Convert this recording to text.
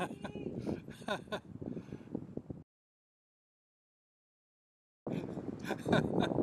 Ha ha ha.